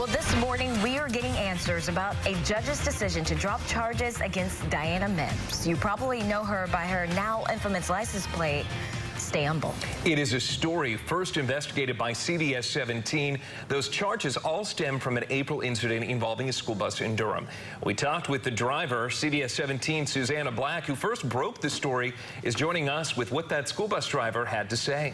Well, this morning we are getting answers about a judge's decision to drop charges against Diana Mims. You probably know her by her now infamous license plate. STAYUMBL. It is a story first investigated by CBS 17. Those charges all stem from an April incident involving a school bus in Durham. We talked with the driver, CBS 17 Susanna Black, who first broke the story, is joining us with what that school bus driver had to say.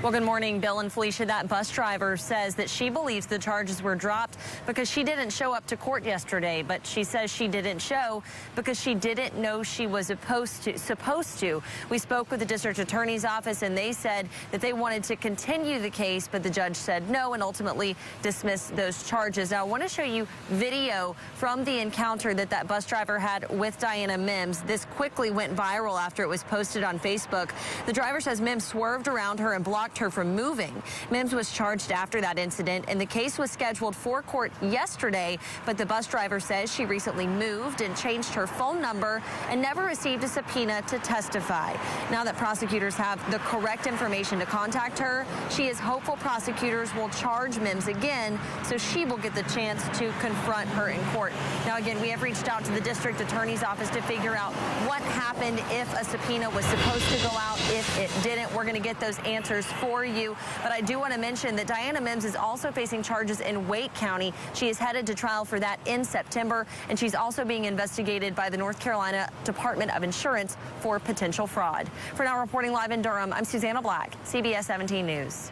Well, good morning, Bill and Felicia. That bus driver says that she believes the charges were dropped because she didn't show up to court yesterday, but she says she didn't show because she didn't know she was supposed to. Supposed to. We spoke with the district attorney's office, and they said that they wanted to continue the case, but the judge said no and ultimately dismissed those charges. Now, I want to show you video from the encounter that that bus driver had with Diana Mims. This quickly went viral after it was posted on Facebook. The driver says Mims swerved around her and blocked blocked her from moving. Mims was charged after that incident, and the case was scheduled for court yesterday, but the bus driver says she recently moved and changed her phone number and never received a subpoena to testify. Now that prosecutors have the correct information to contact her, she is hopeful prosecutors will charge Mims again so she will get the chance to confront her in court. Now, again, we have reached out to the district attorney's office to figure out what happened if a subpoena was supposed to go out, if it didn't. We're going to get those answers for you. But I do want to mention that Diana Mims is also facing charges in Wake County. She is headed to trial for that in September, and she's also being investigated by the North Carolina Department of Insurance for potential fraud. For now, reporting live in Durham, I'm Susanna Black, CBS 17 News.